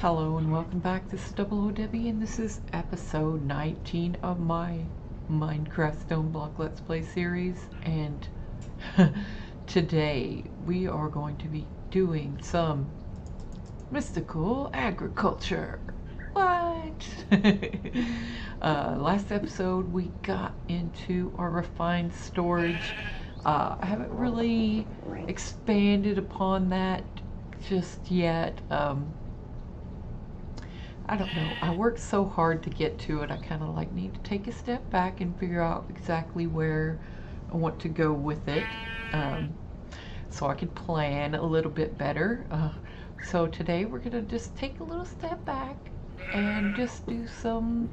Hello and welcome back. This is Double O Debbie and this is episode 19 of my Minecraft StoneBlock Let's Play series. And today we are going to be doing some mystical agriculture. What? uh, last episode we got into our refined storage. Uh, I haven't really expanded upon that just yet. Um, I don't know. I worked so hard to get to it. I kind of like need to take a step back and figure out exactly where I want to go with it, um, so I can plan a little bit better. Uh, so today we're gonna just take a little step back and just do some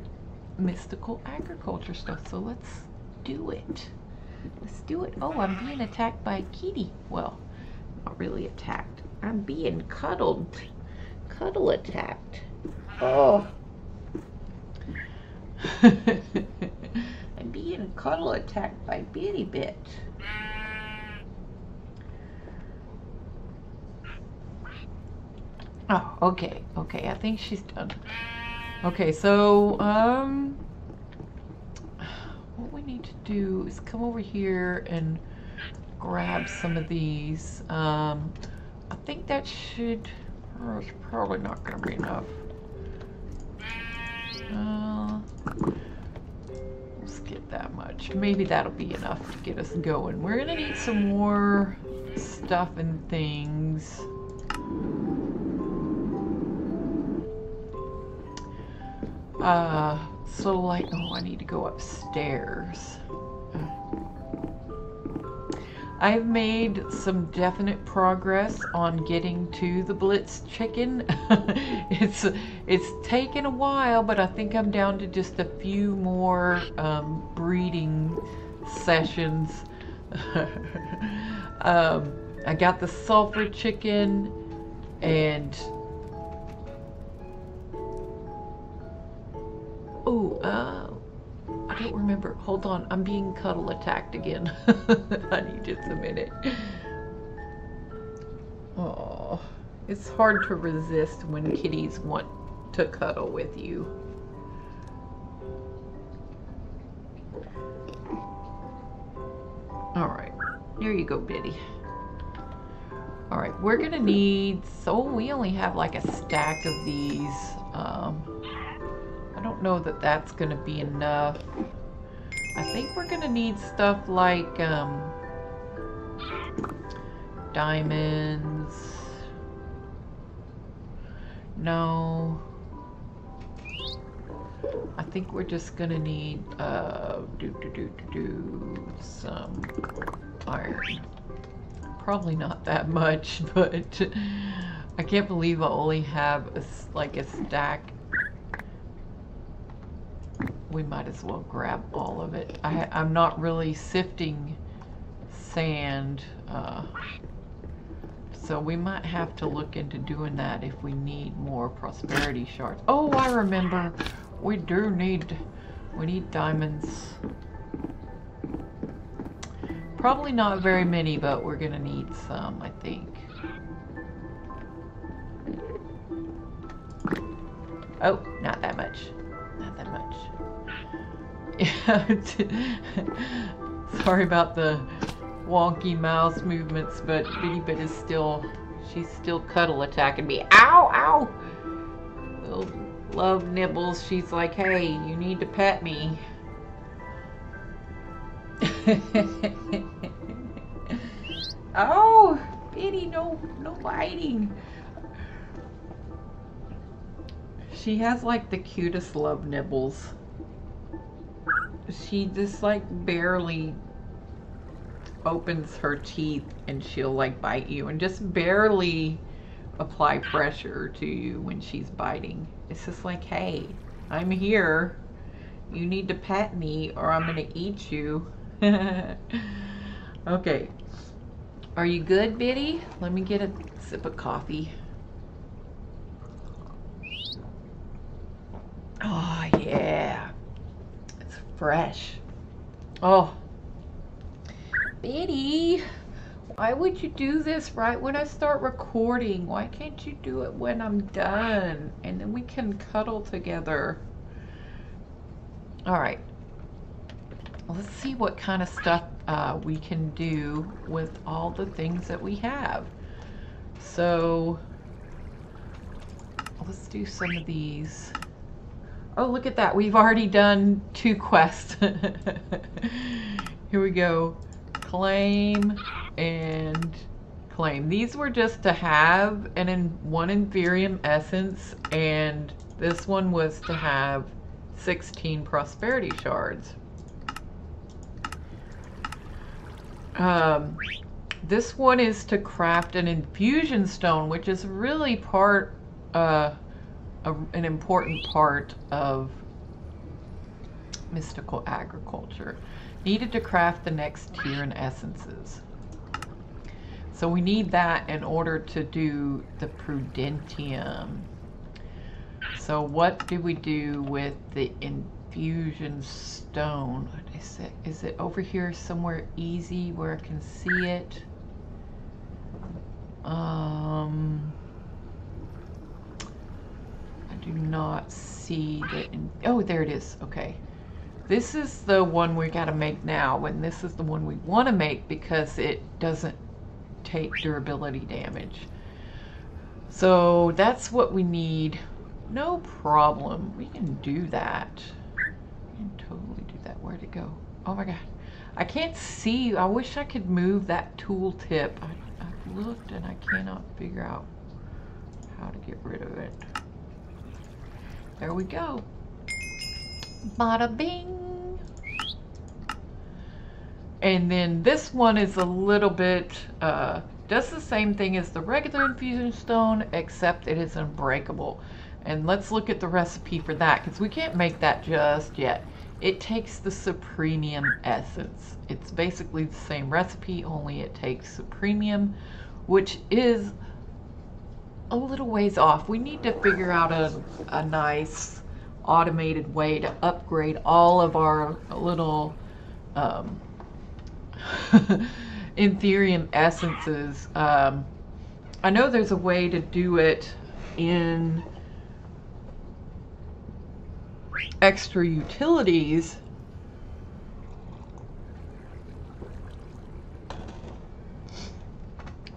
mystical agriculture stuff. So let's do it. Let's do it. Oh, I'm being attacked by a kitty. Well, not really attacked. I'm being cuddled. Cuddle attacked. Oh. I'm being cuddle attacked by Bitty Bit. Oh, okay, okay, I think she's done. Okay, so, um, what we need to do is come over here and grab some of these. Um, I think that should, oh, it's probably not going to be enough. Uh, let's get that much. Maybe that'll be enough to get us going. We're gonna need some more stuff and things. Uh, so like, oh, I need to go upstairs. I've made some definite progress on getting to the Blitz chicken. it's it's taken a while, but I think I'm down to just a few more um, breeding sessions. um, I got the sulfur chicken and oh, uh, I don't remember. Hold on. I'm being cuddle attacked again. Need just a minute. Oh, it's hard to resist when kitties want to cuddle with you. All right. There you go, Biddy. All right, we're gonna need, so we only have like a stack of these. Um, don't know that that's going to be enough. I think we're going to need stuff like um, diamonds. No. I think we're just going to need uh, do, do, do, do, do, some iron. Probably not that much, but I can't believe I only have a, like a stack we might as well grab all of it. I, I'm not really sifting sand, uh, so we might have to look into doing that if we need more prosperity shards. Oh, I remember. We do need, we need diamonds. Probably not very many, but we're gonna need some, I think. Oh, not that much. That much. Sorry about the wonky mouse movements, but Bitty Bit is still, she's still cuddle attacking me. Ow, ow! Little love nibbles. She's like, hey, you need to pet me. oh, Bitty, no, no biting. She has like the cutest love nibbles she just like barely opens her teeth and she'll like bite you and just barely apply pressure to you when she's biting. It's just like, hey, I'm here. You need to pet me or I'm gonna eat you. okay. Are you good, Biddy? Let me get a sip of coffee. Oh, yeah It's fresh. Oh, Betty, Why would you do this right when I start recording? Why can't you do it when I'm done? And then we can cuddle together. All right. Let's see what kind of stuff uh, we can do with all the things that we have. So let's do some of these. Oh, look at that. We've already done two quests. Here we go. Claim and claim. These were just to have an in one Inferium essence and this one was to have 16 prosperity shards. Um, this one is to craft an infusion stone, which is really part, uh, a, an important part of mystical agriculture. Needed to craft the next tier in essences. So we need that in order to do the Prudentium. So what do we do with the infusion stone? Is it, is it over here somewhere easy where I can see it? Um, do not see the, oh, there it is, okay. This is the one we gotta make now, and this is the one we wanna make because it doesn't take durability damage. So that's what we need. No problem, we can do that. We can totally do that, where'd it go? Oh my God, I can't see, I wish I could move that tool tip. i've looked and I cannot figure out how to get rid of it. There we go. Bada bing. And then this one is a little bit, uh, does the same thing as the regular infusion stone, except it is unbreakable. And let's look at the recipe for that, because we can't make that just yet. It takes the Supremium essence. It's basically the same recipe, only it takes Supremium, which is a little ways off. We need to figure out a, a nice automated way to upgrade all of our little um, Inferium essences. Um, I know there's a way to do it in extra utilities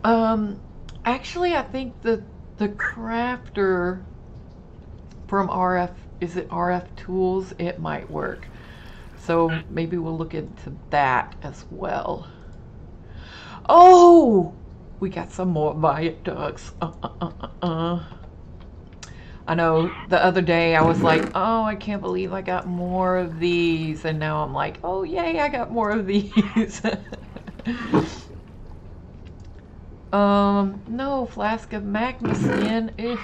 Um, actually, I think the the crafter from RF is it RF Tools? It might work. So maybe we'll look into that as well. Oh, we got some more viaducts. Uh, uh, uh, uh, uh. I know the other day I was like, oh, I can't believe I got more of these. And now I'm like, oh, yay, I got more of these. Um, no, Flask of Magma Skin. Ugh.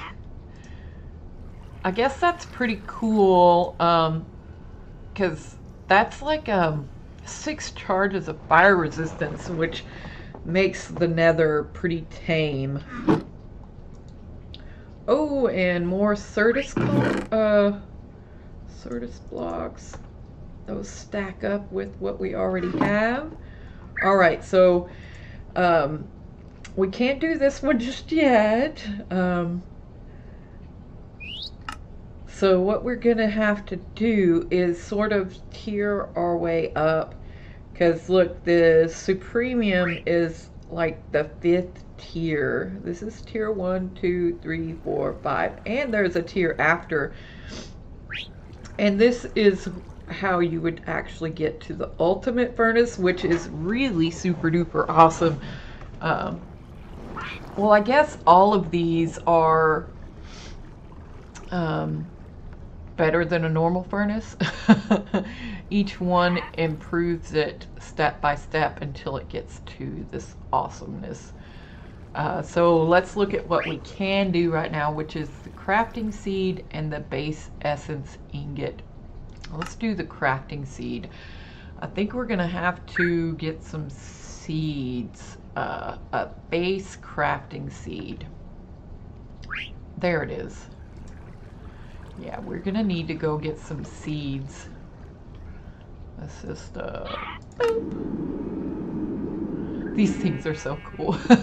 I guess that's pretty cool, um, because that's like, um, six charges of fire resistance, which makes the nether pretty tame. Oh, and more Certus, uh, Certus blocks. Those stack up with what we already have. All right, so, um, we can't do this one just yet. Um, so what we're going to have to do is sort of tier our way up. Because look, the Supremium is like the fifth tier. This is tier one, two, three, four, five. And there's a tier after. And this is how you would actually get to the ultimate furnace, which is really super duper awesome. Um, well, I guess all of these are um, better than a normal furnace. Each one improves it step by step until it gets to this awesomeness. Uh, so let's look at what we can do right now, which is the crafting seed and the base essence ingot. Let's do the crafting seed. I think we're going to have to get some seeds uh, a base crafting seed. There it is. Yeah, we're gonna need to go get some seeds. Let's just, uh, These things are so cool.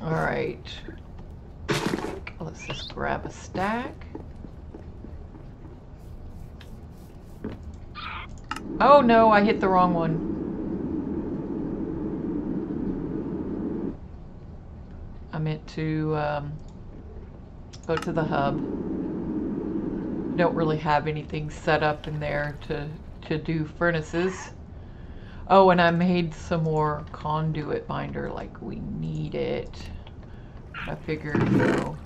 All right. Let's just grab a stack. Oh no, I hit the wrong one. I meant to um, go to the hub. Don't really have anything set up in there to, to do furnaces. Oh, and I made some more conduit binder like we need it. I figured, you know,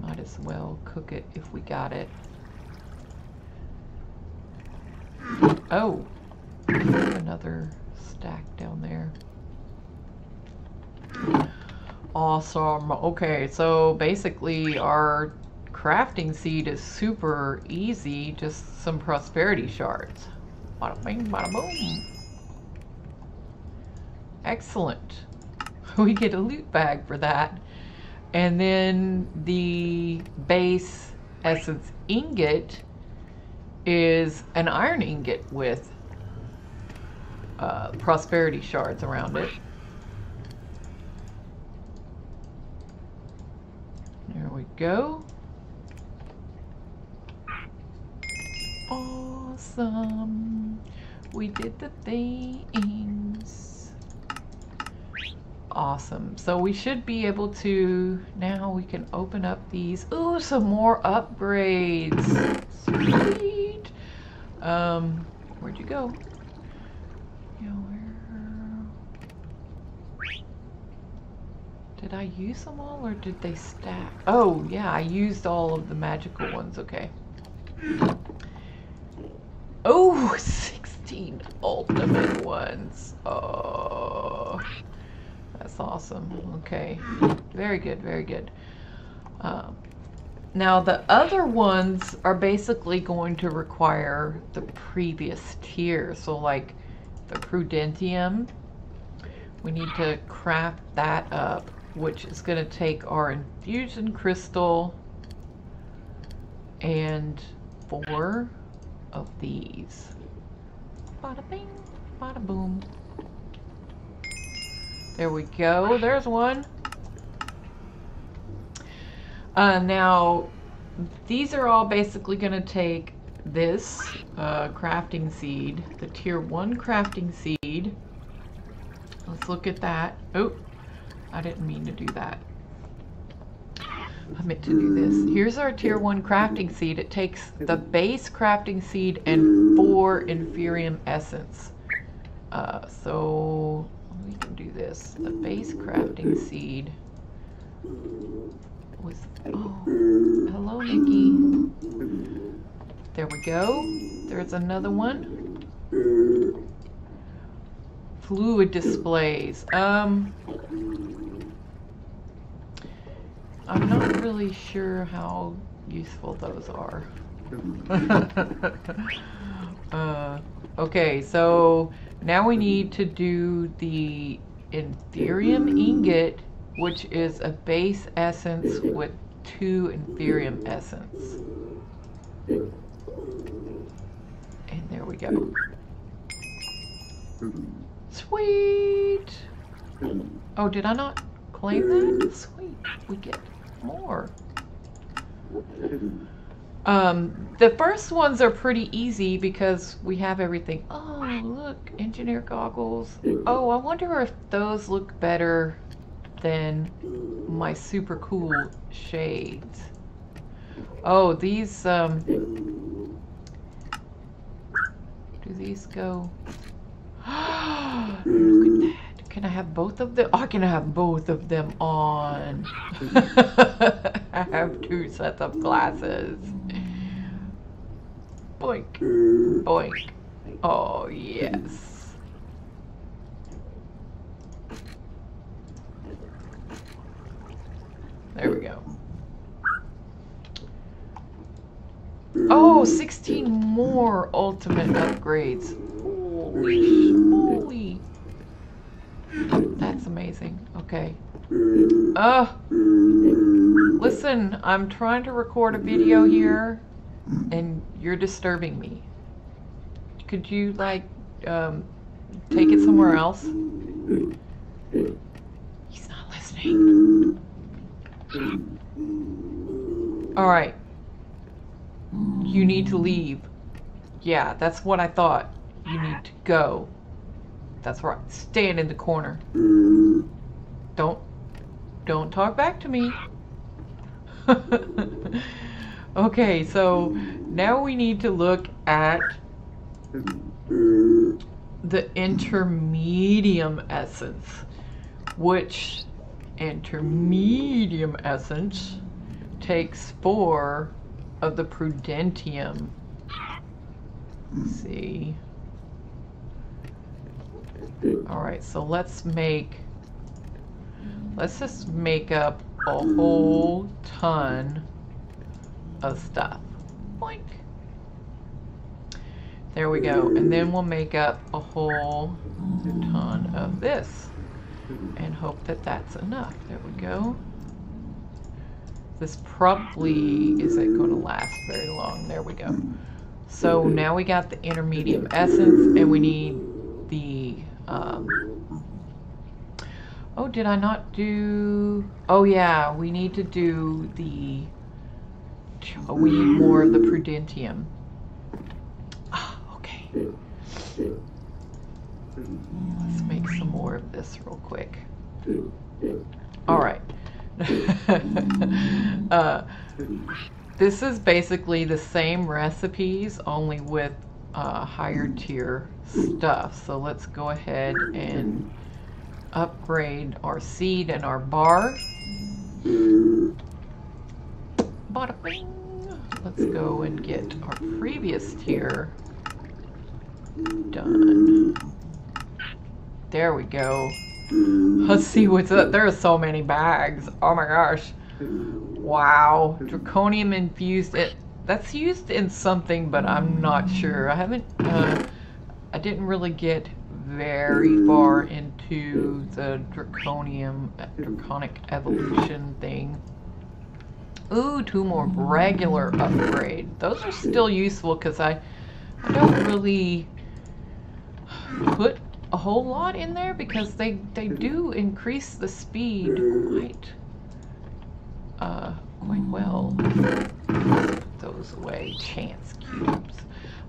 might as well cook it if we got it. Oh, another stack down there. Awesome. Okay, so basically our crafting seed is super easy, just some prosperity shards. Bada bing, bada boom. Excellent. We get a loot bag for that. And then the base essence ingot is an iron ingot with uh, prosperity shards around it. There we go. Awesome. We did the things. Awesome. So we should be able to, now we can open up these. Ooh, some more upgrades. Sweet. Um, where'd you go? Yeah, where... Did I use them all or did they stack? Oh, yeah, I used all of the magical ones. Okay. Oh, 16 ultimate ones. Oh, that's awesome. Okay. Very good, very good. Um, now, the other ones are basically going to require the previous tier. So, like the Prudentium, we need to craft that up which is going to take our infusion crystal and four of these. Bada bing, bada boom. There we go. There's one. Uh, now, these are all basically going to take this uh, crafting seed, the tier 1 crafting seed. Let's look at that. Oh, I didn't mean to do that. I meant to do this. Here's our tier 1 crafting seed. It takes the base crafting seed and 4 inferium essence. Uh, so we can do this. The base crafting seed was... Oh, hello Nikki. There we go. There's another one. Fluid displays. Um, I'm not really sure how useful those are. uh, okay, so now we need to do the Inferium ingot, which is a base essence with two Inferium essence. And there we go. Sweet! Oh, did I not claim that? Sweet, we get more. Um, the first ones are pretty easy because we have everything. Oh, look, engineer goggles. Oh, I wonder if those look better than my super cool shades. Oh, these, um, do these go? Can I have both of them? Oh, can I have both of them on? I have two sets of glasses. Boink. Boink. Oh, yes. There we go. Oh, 16 more ultimate upgrades. Holy moly. That's amazing. Okay. Uh, listen, I'm trying to record a video here and you're disturbing me. Could you, like, um, take it somewhere else? He's not listening. Alright. You need to leave. Yeah, that's what I thought. You need to go. That's right. Stand in the corner. Don't don't talk back to me. okay, so now we need to look at the intermedium essence, which intermedium essence takes four of the prudentium. Let's see. All right, so let's make, let's just make up a whole ton of stuff. Boink. There we go. And then we'll make up a whole ton of this and hope that that's enough. There we go. This probably isn't going to last very long. There we go. So now we got the intermedium essence and we need the, um, oh, did I not do, oh yeah, we need to do the, we need more of the prudentium. Ah, okay. Let's make some more of this real quick. All right. uh, this is basically the same recipes, only with uh, higher tier stuff. So let's go ahead and upgrade our seed and our bar. Bada bing. Let's go and get our previous tier done. There we go. Let's see what's up. There are so many bags. Oh my gosh. Wow. Draconium infused. It. That's used in something, but I'm not sure. I haven't, uh, I didn't really get very far into the draconium, draconic evolution thing. Ooh, two more regular upgrade. Those are still useful because I, I don't really put a whole lot in there because they, they do increase the speed quite, uh, quite well. Those away, chance cubes.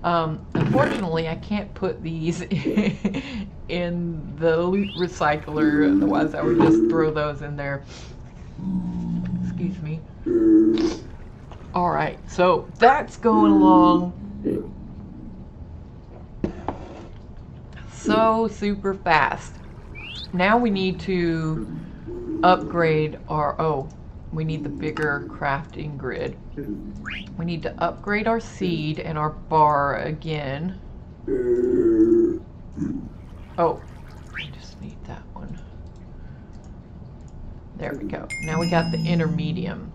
Um, unfortunately, I can't put these in the loot recycler, otherwise I would just throw those in there. Excuse me. Alright, so that's going along so super fast. Now we need to upgrade our, oh, we need the bigger crafting grid. We need to upgrade our seed and our bar again. Oh, I just need that one. There we go. Now we got the intermedium.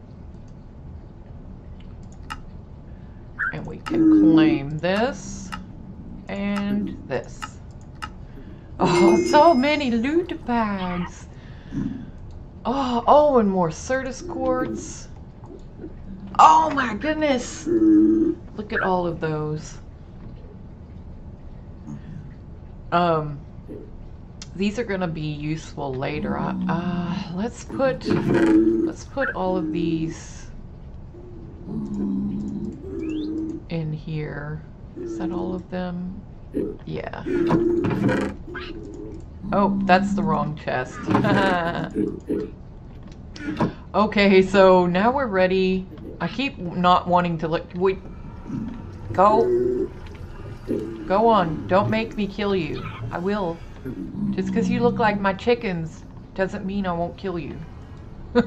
And we can claim this and this. Oh, so many loot bags. Oh, oh, and more Certus quartz. Oh my goodness. Look at all of those. Um, these are gonna be useful later. Uh, let's put, let's put all of these in here. Is that all of them? Yeah. Oh, that's the wrong chest. okay, so now we're ready. I keep not wanting to look. Wait. Go. Go on. Don't make me kill you. I will. Just because you look like my chickens doesn't mean I won't kill you.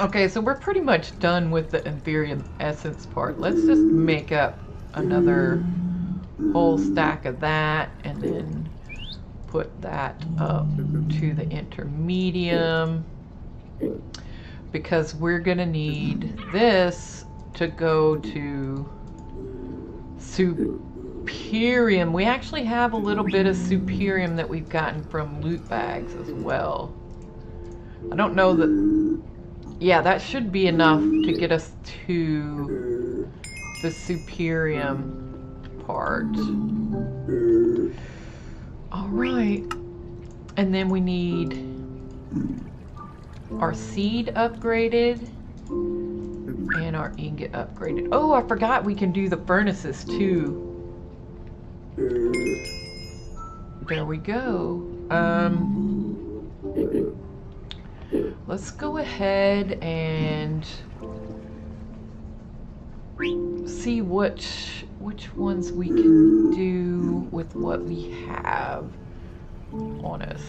okay, so we're pretty much done with the Inferium Essence part. Let's just make up another whole stack of that and then put that up to the intermedium. Because we're gonna need this to go to superium. We actually have a little bit of superium that we've gotten from loot bags as well. I don't know that yeah that should be enough to get us to the superium part. All right. And then we need our seed upgraded and our ingot upgraded. Oh, I forgot we can do the furnaces too. There we go. Um, let's go ahead and see which which ones we can do with what we have on us.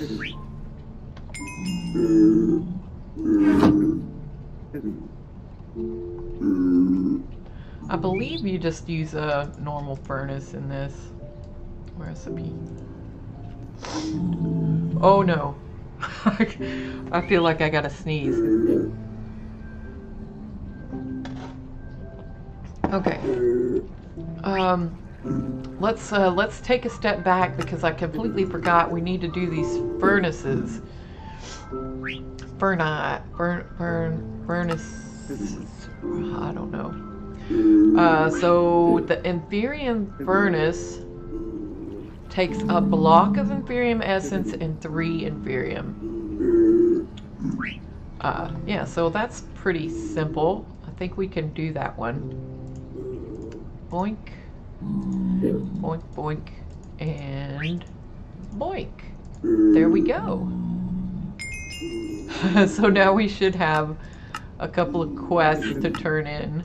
I believe you just use a normal furnace in this recipe. Oh no. I feel like I gotta sneeze. Okay. Um, let's uh, let's take a step back because I completely forgot we need to do these furnaces. Furni, burn, burn, furnaces. I don't know. Uh, so the Inferium furnace takes a block of Inferium essence and three Inferium. Uh, yeah, so that's pretty simple. I think we can do that one. Boink. Boink, boink. And boink. There we go. so now we should have a couple of quests to turn in.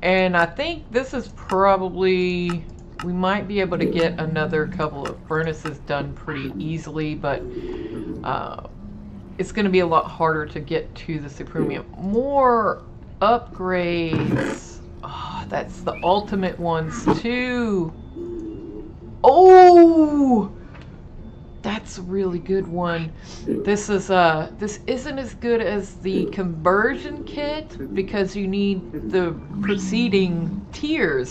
And I think this is probably, we might be able to get another couple of furnaces done pretty easily, but uh, it's going to be a lot harder to get to the Supremium. More upgrades. Oh, that's the ultimate ones too. Oh! That's a really good one. This is uh this isn't as good as the conversion kit because you need the preceding tiers.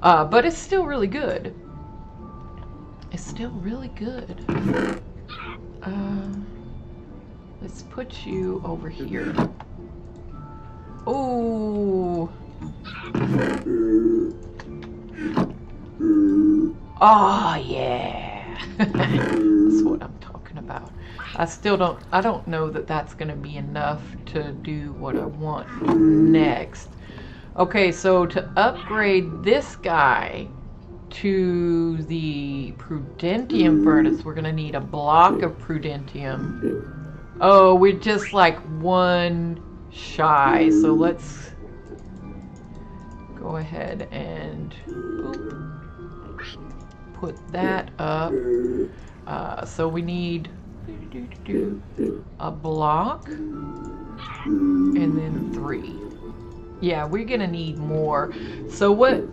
Uh, but it's still really good. It's still really good. Uh, let's put you over here. Oh. Oh yeah. that's what I'm talking about. I still don't I don't know that that's going to be enough to do what I want next. Okay, so to upgrade this guy to the Prudentium furnace, we're going to need a block of Prudentium. Oh, we're just like one shy. So let's go ahead and put that up. Uh, so we need a block and then three. Yeah, we're gonna need more. So what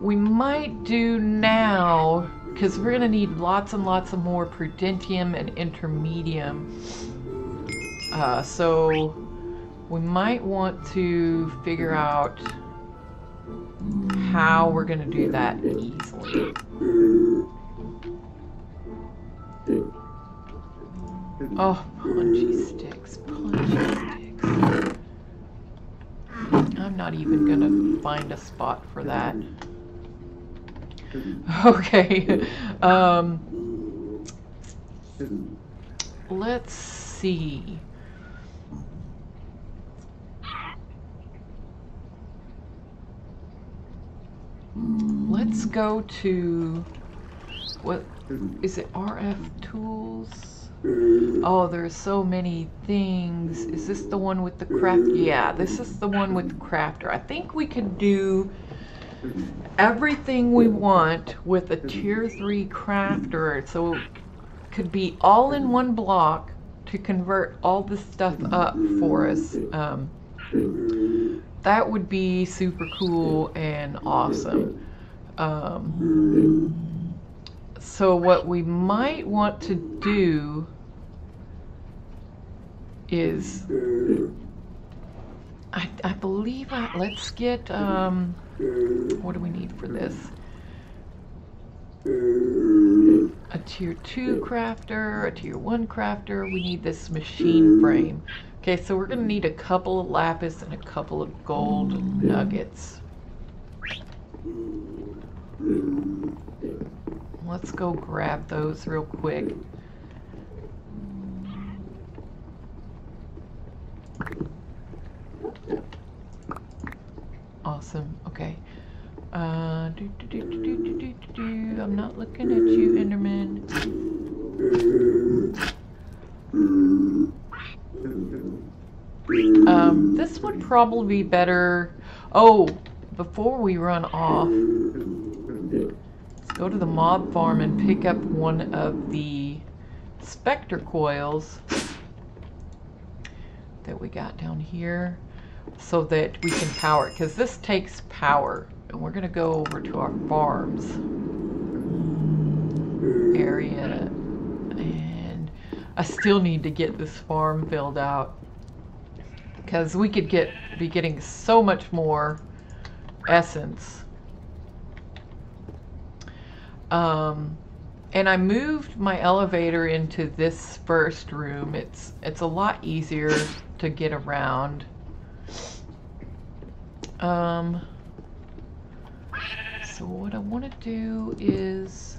we might do now, because we're gonna need lots and lots of more prudentium and intermedium. Uh, so we might want to figure out how we're going to do that easily. Oh, punchy sticks, punchy sticks. I'm not even going to find a spot for that. Okay. Um, let's see. Let's go to, what, is it RF tools? Oh, there's so many things. Is this the one with the craft? Yeah, this is the one with the crafter. I think we can do everything we want with a tier 3 crafter. So it could be all in one block to convert all this stuff up for us. Um, that would be super cool and awesome. Um, so what we might want to do is, I, I believe, I, let's get, um, what do we need for this? A tier 2 crafter, a tier 1 crafter, we need this machine frame. Okay, so we're gonna need a couple of lapis and a couple of gold nuggets. Let's go grab those real quick. Awesome, okay. I'm not looking at you, Enderman. Um, this would probably be better. Oh, before we run off, let's go to the mob farm and pick up one of the spectre coils that we got down here so that we can power it because this takes power and we're gonna go over to our farms area I still need to get this farm filled out. Because we could get be getting so much more essence. Um, and I moved my elevator into this first room. It's it's a lot easier to get around. Um, so what I want to do is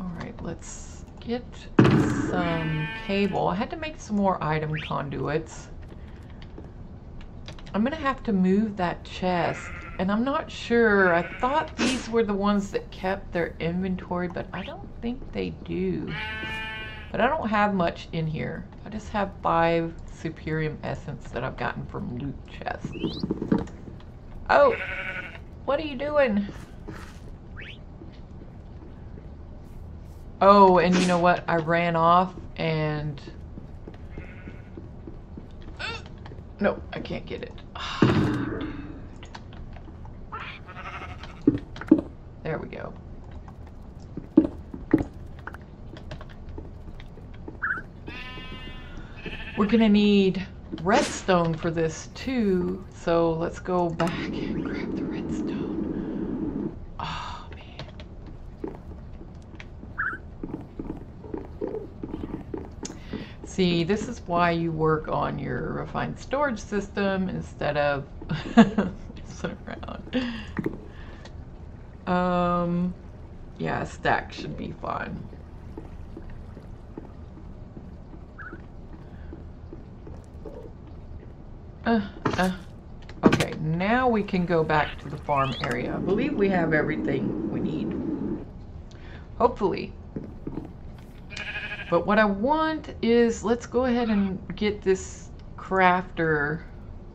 all right let's get some cable I had to make some more item conduits I'm gonna have to move that chest and I'm not sure. I thought these were the ones that kept their inventory, but I don't think they do. But I don't have much in here. I just have five Superium Essence that I've gotten from loot chests. Oh! What are you doing? Oh, and you know what? I ran off and... No, I can't get it. There we go. We're gonna need redstone for this too, so let's go back and grab the redstone. Oh See, this is why you work on your refined storage system instead of messing around. Um, yeah, stack should be fine. Uh, uh. Okay, now we can go back to the farm area. I believe we have everything we need. Hopefully. But what I want is, let's go ahead and get this crafter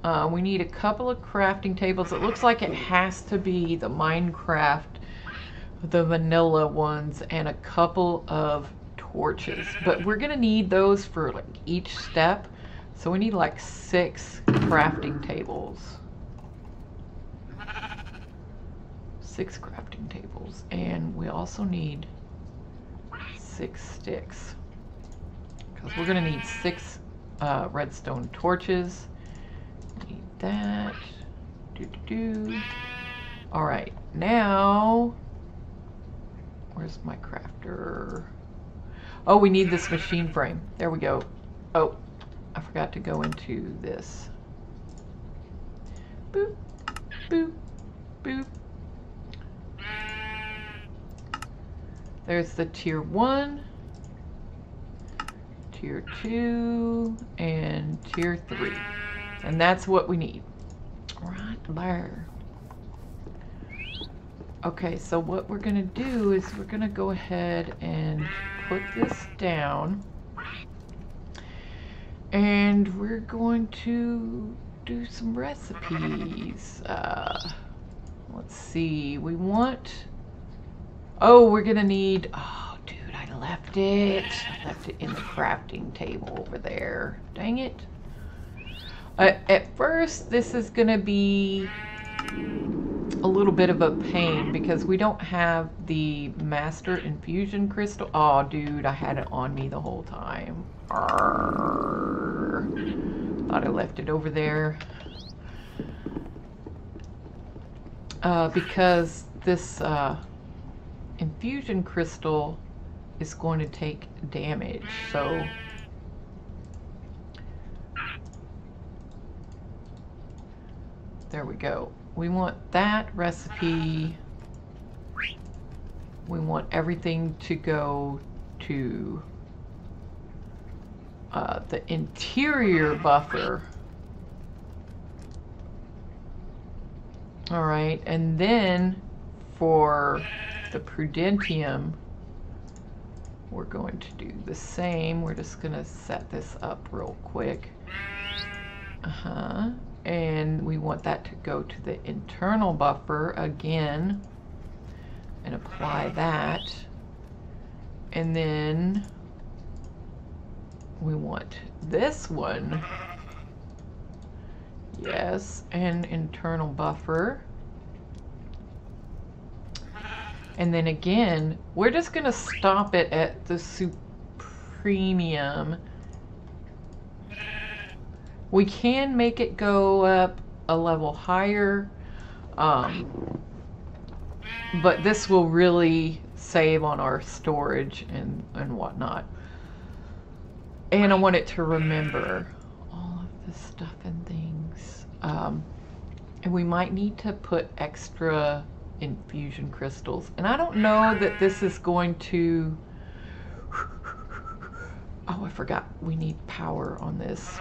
uh, we need a couple of crafting tables. It looks like it has to be the Minecraft, the vanilla ones, and a couple of torches. But we're going to need those for like each step. So we need like six crafting tables. Six crafting tables. And we also need six sticks. We're going to need six uh, redstone torches Need that. Do do. All right, now where's my crafter? Oh, we need this machine frame. There we go. Oh, I forgot to go into this. Boop, boop, boop. There's the tier one, tier two, and tier three. And that's what we need. Right there. Okay, so what we're gonna do is we're gonna go ahead and put this down. And we're going to do some recipes. Uh, let's see, we want, oh, we're gonna need, oh I left it. I left it in the crafting table over there. Dang it. Uh, at first, this is going to be a little bit of a pain because we don't have the master infusion crystal. Oh, dude, I had it on me the whole time. Thought I left it over there. Uh, because this uh, infusion crystal is going to take damage. So there we go. We want that recipe. We want everything to go to uh, the interior buffer. All right, and then for the prudentium, we're going to do the same. We're just gonna set this up real quick. Uh-huh. And we want that to go to the internal buffer again and apply that. And then we want this one. Yes, and internal buffer. And then again, we're just going to stop it at the supremium. We can make it go up a level higher, um, but this will really save on our storage and, and whatnot. And I want it to remember all of the stuff and things. Um, and we might need to put extra infusion crystals. And I don't know that this is going to... Oh, I forgot. We need power on this.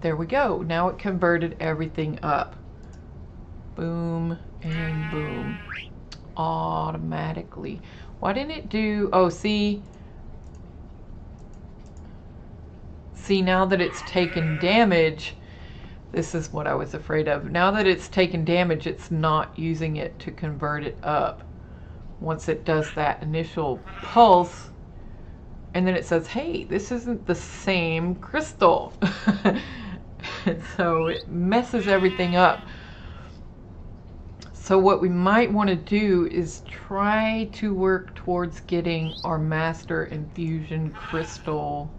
There we go. Now it converted everything up. Boom and boom. Automatically. Why didn't it do... Oh, see... See, now that it's taken damage, this is what I was afraid of. Now that it's taken damage, it's not using it to convert it up. Once it does that initial pulse, and then it says, hey, this isn't the same crystal. so it messes everything up. So what we might want to do is try to work towards getting our master infusion crystal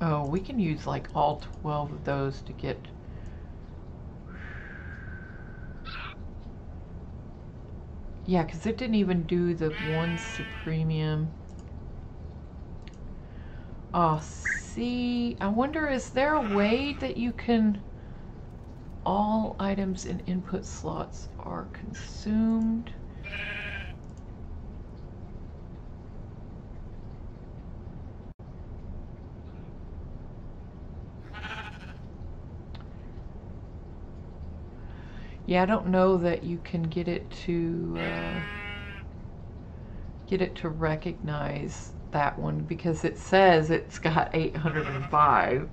Oh, we can use like all 12 of those to get... Yeah, because it didn't even do the one Supremium. Oh, see, I wonder, is there a way that you can... All items in input slots are consumed. Yeah, I don't know that you can get it to uh, get it to recognize that one because it says it's got 805.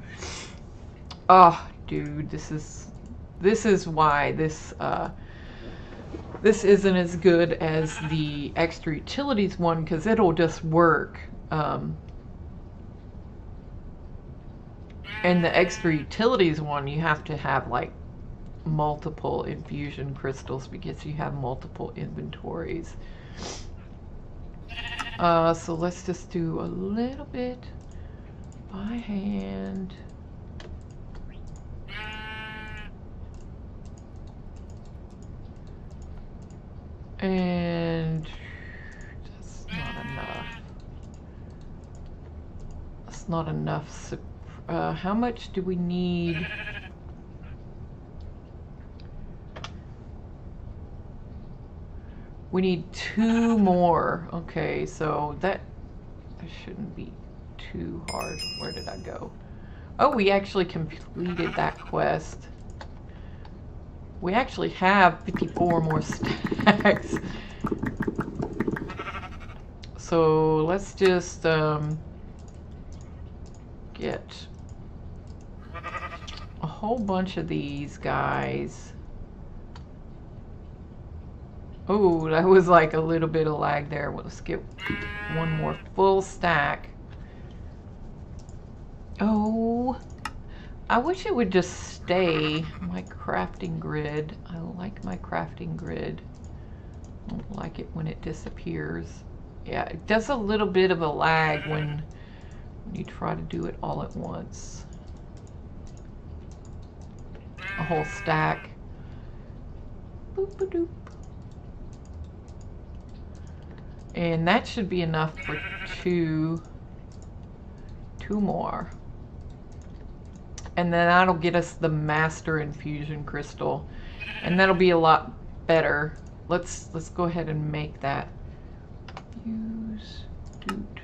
Oh, dude, this is this is why this uh, this isn't as good as the extra utilities one because it'll just work. Um, and the extra utilities one, you have to have like multiple infusion crystals because you have multiple inventories. Uh, so let's just do a little bit by hand. And that's not enough. That's not enough. Uh, how much do we need? We need two more. Okay, so that, that shouldn't be too hard. Where did I go? Oh, we actually completed that quest. We actually have 54 more stacks. So let's just um, get a whole bunch of these guys. Oh, that was like a little bit of lag there. Let's get one more full stack. Oh, I wish it would just stay my crafting grid. I like my crafting grid. I don't like it when it disappears. Yeah, it does a little bit of a lag when, you try to do it all at once. a whole stack. Boop, -a doop. And that should be enough for two, two more. And then that'll get us the master infusion crystal. And that'll be a lot better. Let's let's go ahead and make that. Use doot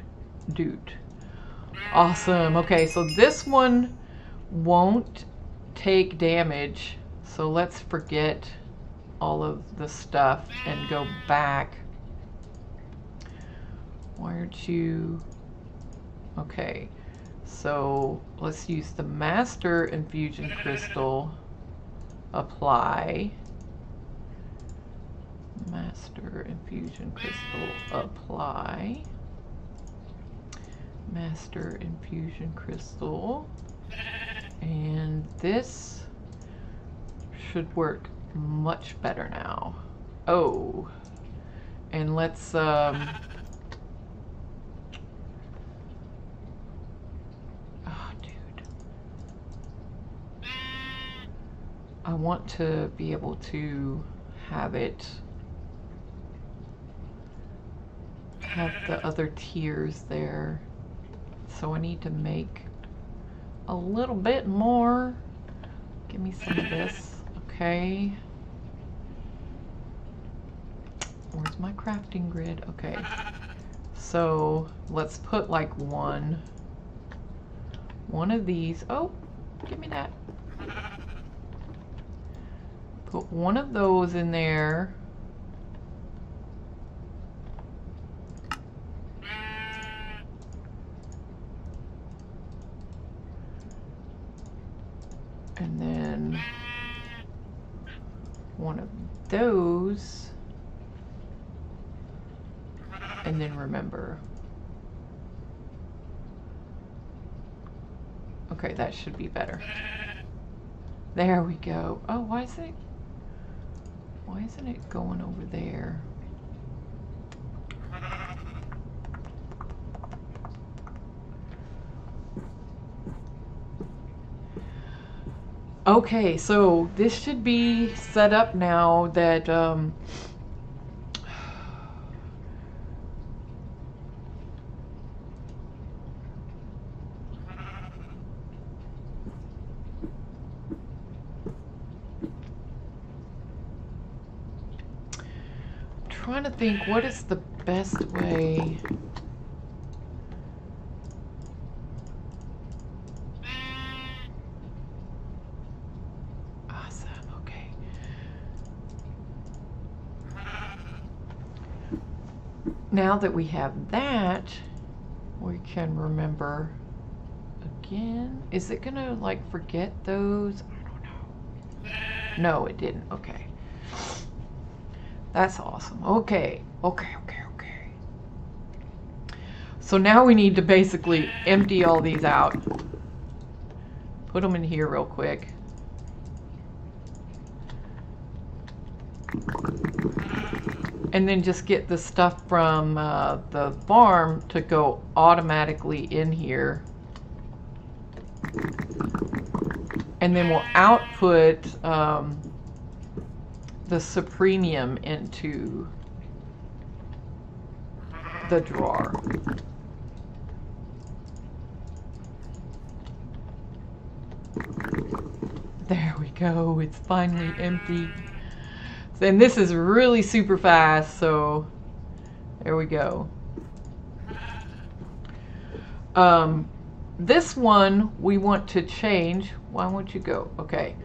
doot. Awesome. Okay, so this one won't take damage. So let's forget all of the stuff and go back. Why aren't you... Okay, so let's use the Master Infusion Crystal. Apply. Master Infusion Crystal. Apply. Master Infusion Crystal. And this should work much better now. Oh, and let's, um, oh, dude. I want to be able to have it have the other tiers there. So I need to make a little bit more. Give me some of this. Okay. Where's my crafting grid? Okay. So let's put like one, one of these. Oh, give me that. Put one of those in there. and then one of those. And then remember. Okay that should be better. There we go. Oh why is it why isn't it going over there? Okay, so this should be set up now that um, trying to think what is the best way Awesome, okay. now that we have that, we can remember again. Is it gonna like forget those? I don't know. No, it didn't. Okay. That's awesome. Okay. Okay, okay, okay. So now we need to basically empty all these out. Put them in here real quick. and then just get the stuff from uh, the farm to go automatically in here. And then we'll output um, the supremium into the drawer. There we go, it's finally empty. And this is really super fast, so there we go. Um, this one we want to change. Why won't you go? Okay.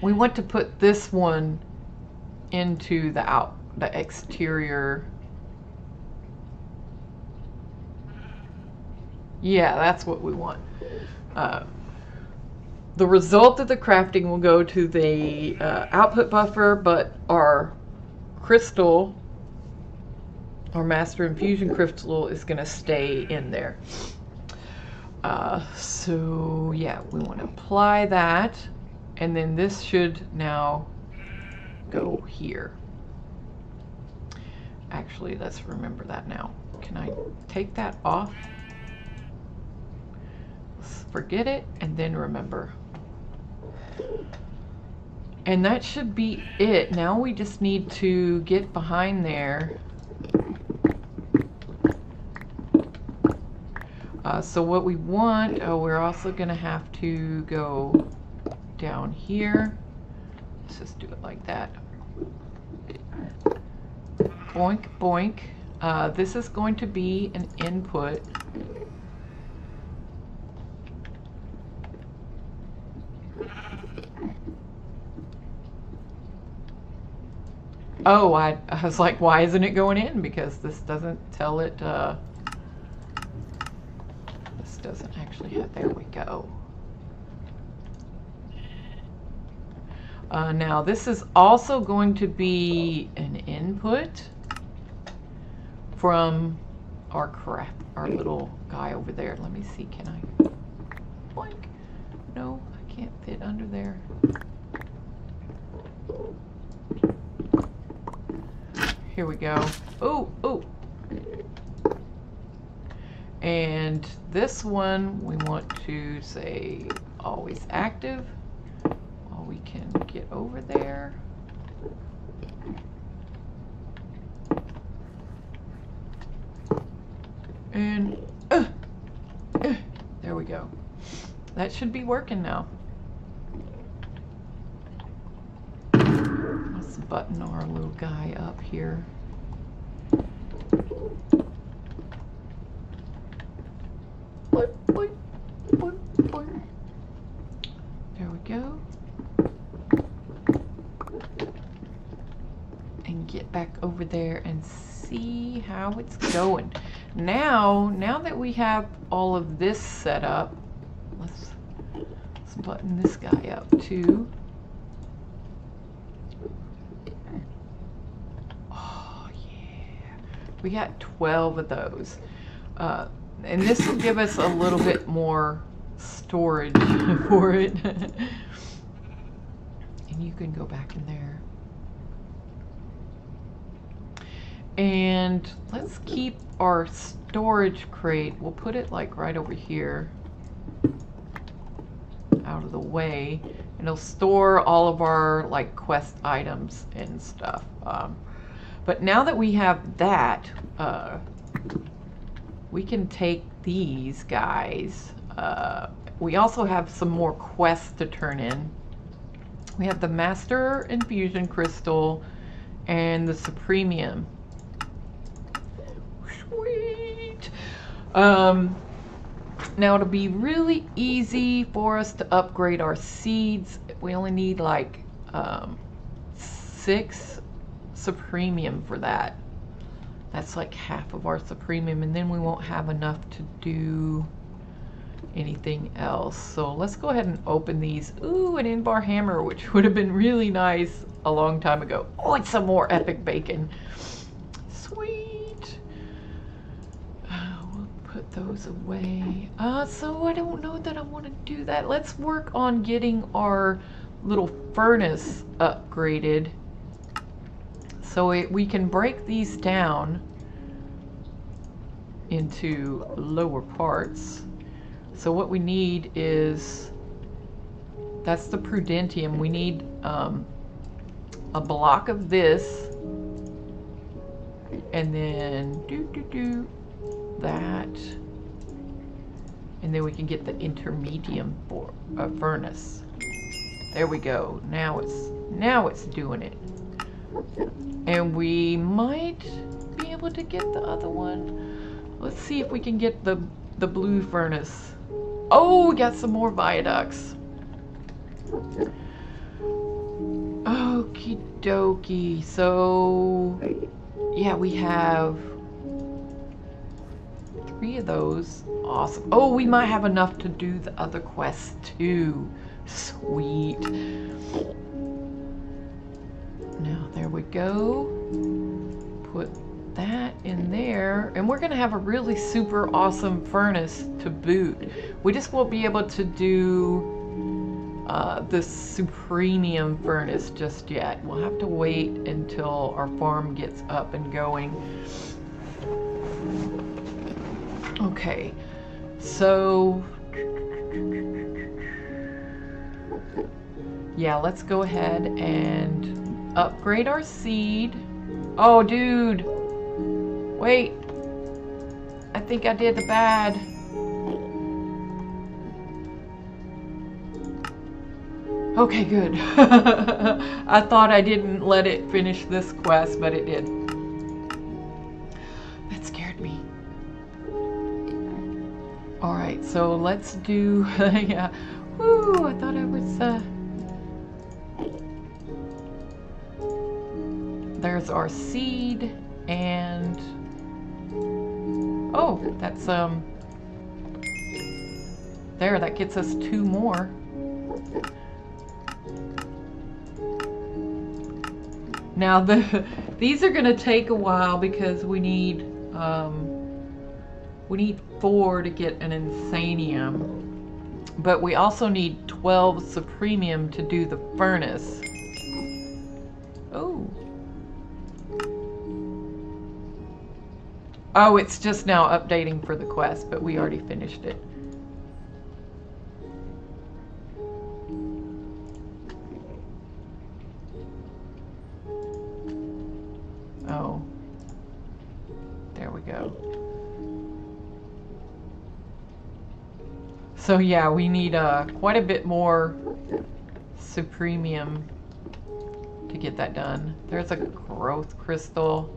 We want to put this one into the out, the exterior. Yeah, that's what we want. Uh, the result of the crafting will go to the uh, output buffer, but our crystal, our master infusion crystal is going to stay in there. Uh, so yeah, we want to apply that, and then this should now go here. Actually, let's remember that now. Can I take that off? Forget it, and then remember. And that should be it. Now we just need to get behind there. Uh, so what we want, oh, we're also going to have to go down here. Let's just do it like that. Boink, boink. Uh, this is going to be an input. Oh, I, I was like, why isn't it going in? Because this doesn't tell it, uh, this doesn't actually have, there we go. Uh, now this is also going to be an input from our our little guy over there. Let me see, can I? Boink. No, I can't fit under there. Here we go. Oh, oh. And this one we want to say always active can get over there. And uh, uh, there we go. That should be working now. Let's button our little guy up here. There we go. get back over there and see how it's going. Now, now that we have all of this set up, let's, let's button this guy up too. Oh yeah, we got 12 of those. Uh, and this will give us a little bit more storage for it. and you can go back in there. And let's keep our storage crate, we'll put it like right over here out of the way and it'll store all of our like quest items and stuff. Um, but now that we have that, uh, we can take these guys. Uh, we also have some more quests to turn in. We have the Master Infusion Crystal and the Supremium. Um, now it'll be really easy for us to upgrade our seeds. We only need like um, six supremium for that. That's like half of our supremium and then we won't have enough to do anything else. So let's go ahead and open these. Ooh, an Invar hammer, which would have been really nice a long time ago. Oh, it's some more epic bacon. Those away. Uh, so I don't know that I want to do that. Let's work on getting our little furnace upgraded. So it, we can break these down into lower parts. So what we need is, that's the prudentium. We need um, a block of this and then do do do that. And then we can get the intermedium for a furnace. There we go. Now it's now it's doing it. And we might be able to get the other one. Let's see if we can get the the blue furnace. Oh, we got some more viaducts. Okie dokie. So, yeah, we have three of those. Awesome. Oh, we might have enough to do the other quests too. Sweet. Now, there we go. Put that in there. And we're going to have a really super awesome furnace to boot. We just won't be able to do uh, the Supremium furnace just yet. We'll have to wait until our farm gets up and going. Okay, so yeah, let's go ahead and upgrade our seed. Oh, dude. Wait. I think I did the bad. Okay, good. I thought I didn't let it finish this quest, but it did. Alright, so let's do... yeah. Woo, I thought I was... Uh... There's our seed, and... Oh, that's, um... There, that gets us two more. Now the these are gonna take a while because we need um, we need four to get an Insanium. But we also need 12 Supremium to do the furnace. Oh. Oh, it's just now updating for the quest, but we already finished it. Oh. There we go. So yeah, we need uh, quite a bit more Supremium to get that done. There's a growth crystal,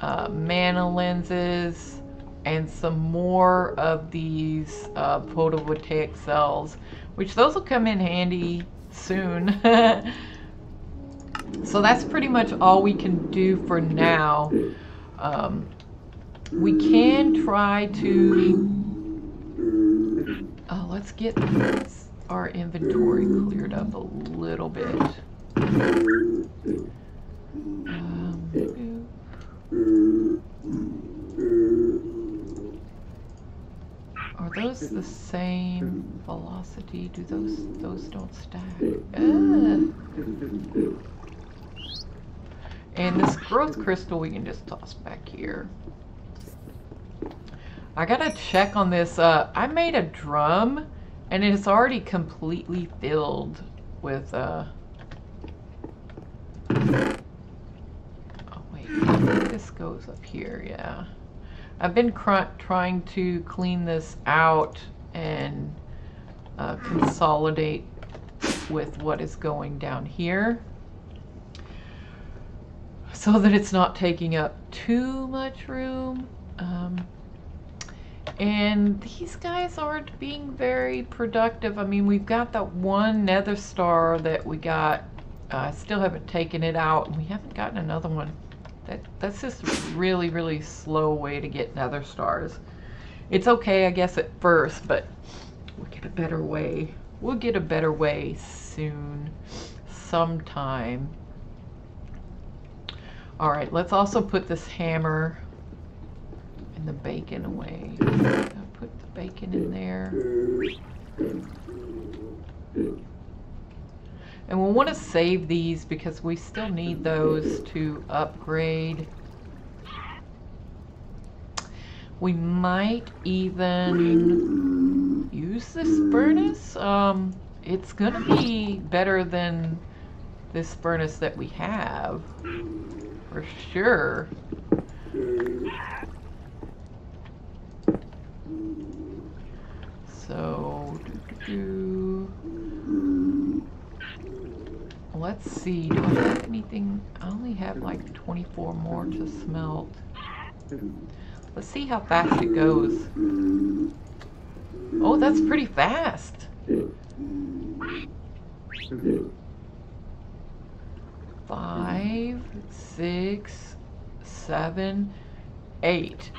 uh, mana lenses, and some more of these uh, photovoltaic cells, which those will come in handy soon. So that's pretty much all we can do for now. Um, we can try to... Let's get our inventory cleared up a little bit. Um, are those the same velocity? Do those those don't stack? Uh. And this growth crystal we can just toss back here. I gotta check on this. Uh, I made a drum and it's already completely filled with uh Oh wait, this goes up here, yeah. I've been trying to clean this out and uh, consolidate with what is going down here so that it's not taking up too much room. Um, and these guys aren't being very productive. I mean, we've got that one nether star that we got. Uh, I uh, still haven't taken it out, and we haven't gotten another one. That That's just a really, really slow way to get nether stars. It's okay, I guess, at first, but we'll get a better way. We'll get a better way soon, sometime. All right, let's also put this hammer and the bacon away. I'll put the bacon in there. And we'll want to save these because we still need those to upgrade. We might even use this furnace. Um, it's going to be better than this furnace that we have for sure. So, doo -doo -doo. let's see. Do I have anything? I only have like 24 more to smelt. Let's see how fast it goes. Oh, that's pretty fast five, six, seven, eight.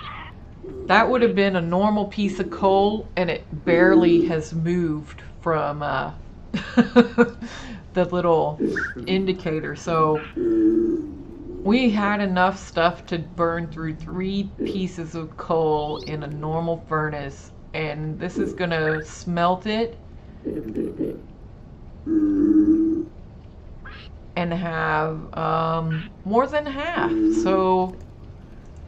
That would have been a normal piece of coal, and it barely has moved from uh, the little indicator. So we had enough stuff to burn through three pieces of coal in a normal furnace, and this is going to smelt it and have um, more than half. So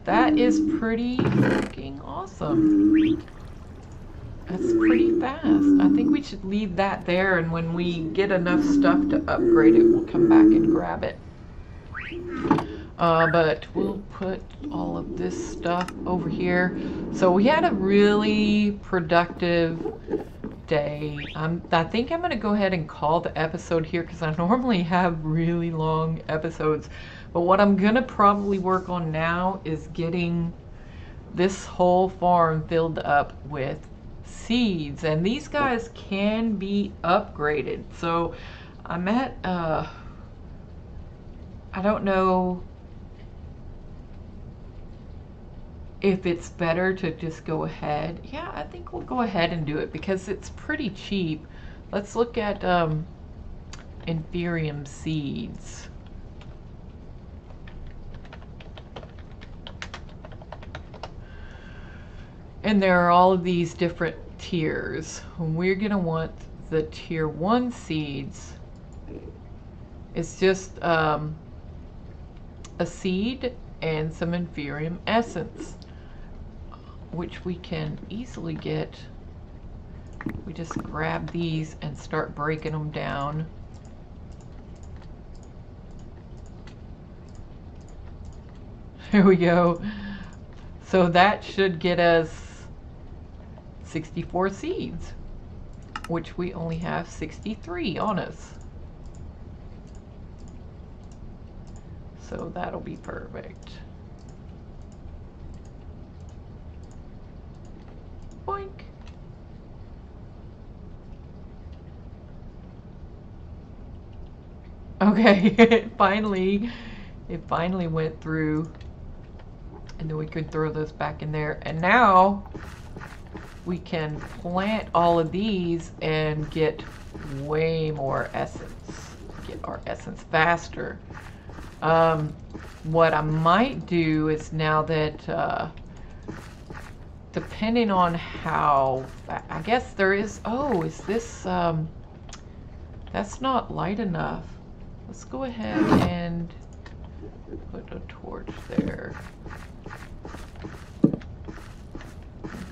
that is pretty freaking awesome. That's pretty fast. I think we should leave that there and when we get enough stuff to upgrade it, we'll come back and grab it. Uh, but we'll put all of this stuff over here. So we had a really productive day. Um, I think I'm going to go ahead and call the episode here because I normally have really long episodes. But what I'm going to probably work on now is getting this whole farm filled up with seeds. And these guys can be upgraded. So I'm at, uh, I don't know if it's better to just go ahead. Yeah, I think we'll go ahead and do it because it's pretty cheap. Let's look at um, Inferium seeds. And there are all of these different tiers. We're going to want the tier 1 seeds. It's just um, a seed and some Inferium essence which we can easily get. We just grab these and start breaking them down. There we go. So that should get us 64 seeds, which we only have 63 on us. So that'll be perfect. Boink. Okay, finally, it finally went through. And then we could throw those back in there. And now we can plant all of these and get way more essence. Get our essence faster. Um, what I might do is now that uh, depending on how, I guess there is, oh, is this, um, that's not light enough. Let's go ahead and put a torch there.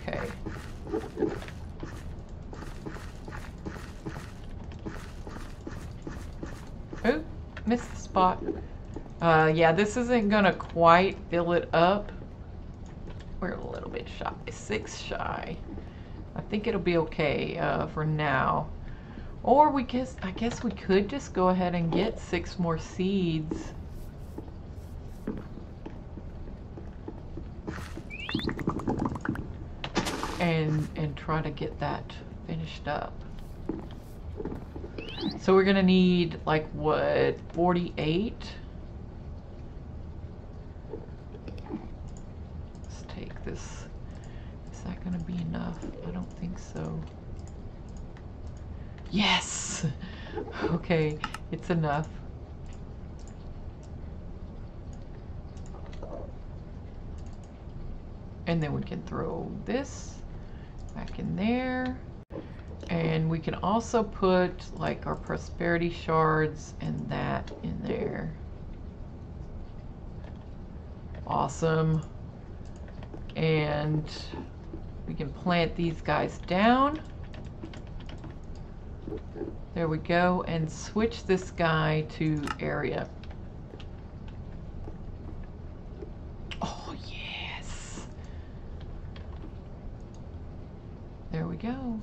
Okay. Oh, missed the spot. Uh, yeah, this isn't gonna quite fill it up. We're a little bit shy, six shy. I think it'll be okay uh, for now. Or we guess, I guess we could just go ahead and get six more seeds. And, and try to get that finished up. So we're gonna need like what, 48? This. Is that going to be enough? I don't think so. Yes! Okay, it's enough. And then we can throw this back in there. And we can also put like our prosperity shards and that in there. Awesome and we can plant these guys down. There we go, and switch this guy to area. Oh, yes. There we go.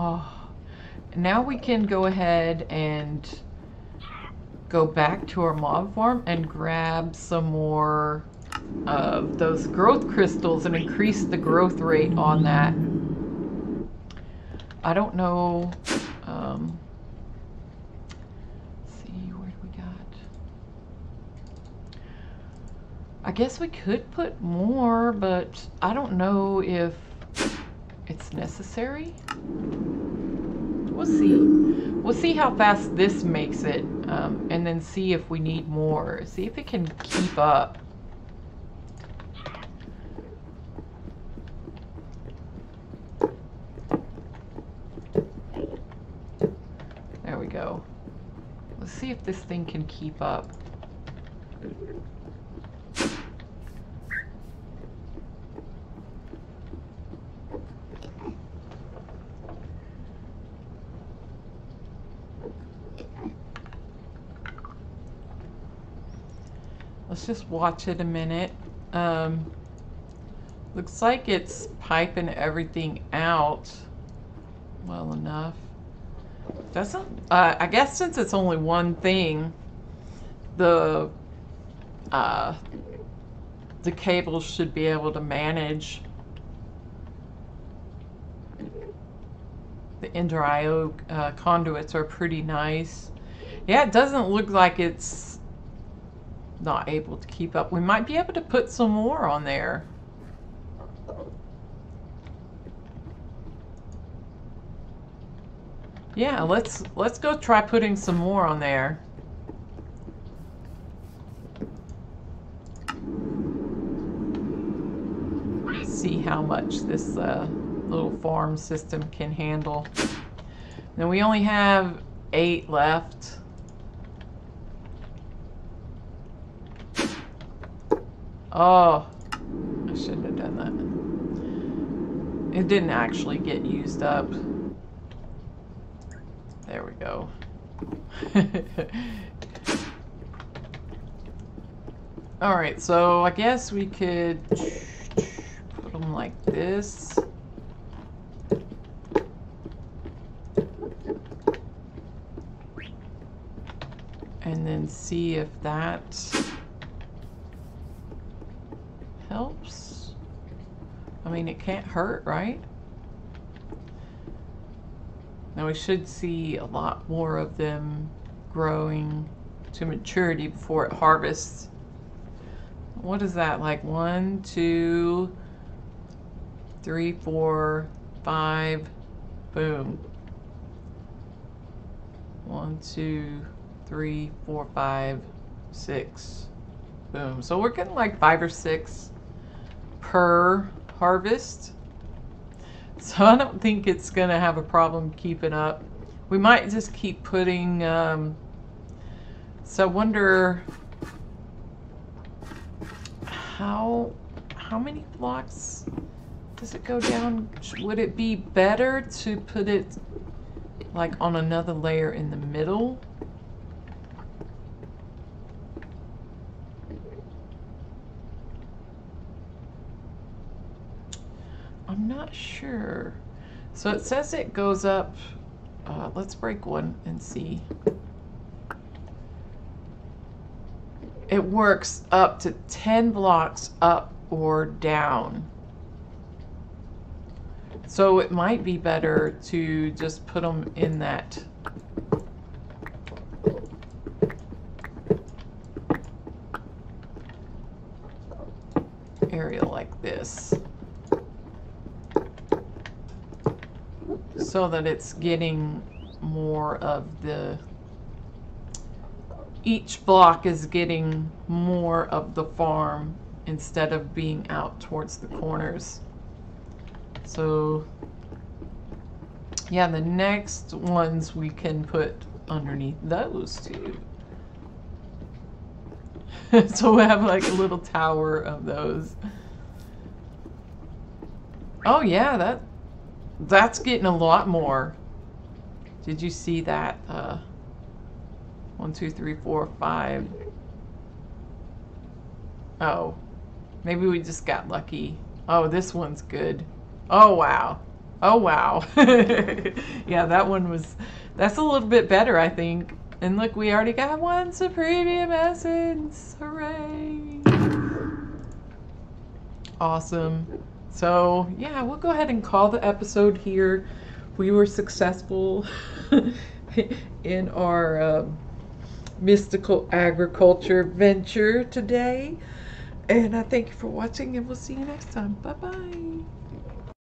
Oh now we can go ahead and go back to our mob farm and grab some more of those growth crystals and increase the growth rate on that. I don't know. Um, see, where do we got? I guess we could put more, but I don't know if it's necessary. We'll see. We'll see how fast this makes it, um, and then see if we need more. See if it can keep up. There we go. Let's see if this thing can keep up. Just watch it a minute. Um, looks like it's piping everything out well enough. Doesn't, uh, I guess since it's only one thing, the, uh, the cables should be able to manage the Ender-IO uh, conduits are pretty nice. Yeah, it doesn't look like it's not able to keep up. We might be able to put some more on there. Yeah, let's let's go try putting some more on there. See how much this uh, little farm system can handle. Now we only have eight left. Oh, I shouldn't have done that. It didn't actually get used up. There we go. Alright, so I guess we could put them like this. And then see if that helps. I mean, it can't hurt, right? Now we should see a lot more of them growing to maturity before it harvests. What is that, like one, two, three, four, five, boom. One, two, three, four, five, six, boom. So we're getting like five or six per harvest. So I don't think it's going to have a problem keeping up. We might just keep putting, um, so I wonder how, how many blocks does it go down? Would it be better to put it like on another layer in the middle? I'm not sure. So it says it goes up, uh, let's break one and see. It works up to 10 blocks up or down. So it might be better to just put them in that area like this. So that it's getting more of the each block is getting more of the farm instead of being out towards the corners. So yeah, the next ones we can put underneath those two. so we have like a little tower of those. Oh yeah, that that's getting a lot more. Did you see that? Uh, one, two, three, four, five. Oh, maybe we just got lucky. Oh, this one's good. Oh, wow. Oh, wow. yeah, that one was, that's a little bit better, I think. And look, we already got one Supremium Essence. Hooray. Awesome. So, yeah, we'll go ahead and call the episode here. We were successful in our uh, mystical agriculture venture today. And I thank you for watching, and we'll see you next time. Bye bye.